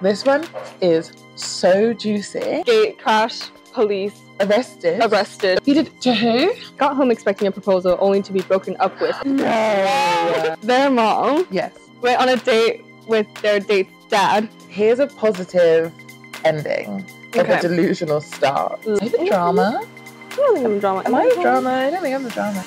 This one is so juicy. Gate crash, police, Arrested. arrested. He did to who? Got home expecting a proposal only to be broken up with. No. Their mom yes. went on a date with their date's dad. Here's a positive ending of a delusional start. Am I the drama? I don't think I'm a drama. Am I the drama? I don't think I'm a drama.